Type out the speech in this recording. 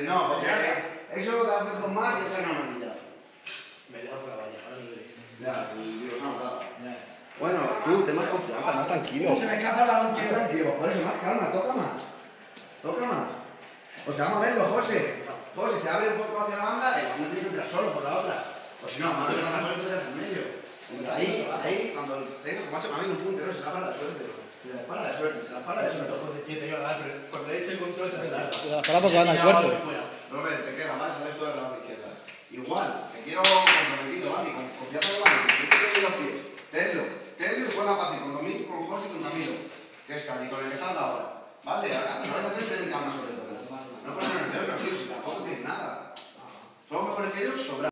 Pues no, porque eso da haces con más y esa no me pillado. Me por la valla, ahora me lo digo. Ya, y digo, no, claro. Bueno, tú, ten más confianza, más tranquilo. Se me escapa el balón, tranquilo, por eso, más calma, toca más. Toca más. Pues vamos a verlo, José. José, se abre un poco hacia la banda y no tiene que entrar solo por la otra. Pues si no, más de una cosa que en medio. Y ahí, ahí, cuando tenga, macho, a mí un punto, no se la para de suerte. Se la para de suerte, se la para de suerte. Entonces, tío, te iba a dar, pero cuando he hecho el control se me da. Se la para porque van al cuerpo igual, te quiero comprometido, ¿vale? Con confianza con la mano, que te los pies. Tenlo, tenlo y juega fácil, con Domingo, con Jorge y con Camilo, que es Cali, con el que salga ahora. ¿Vale? Ahora, no vas a tener sobre todo. No pones nervioso, tío, si tampoco tienes nada. Somos mejores que ellos, sobra.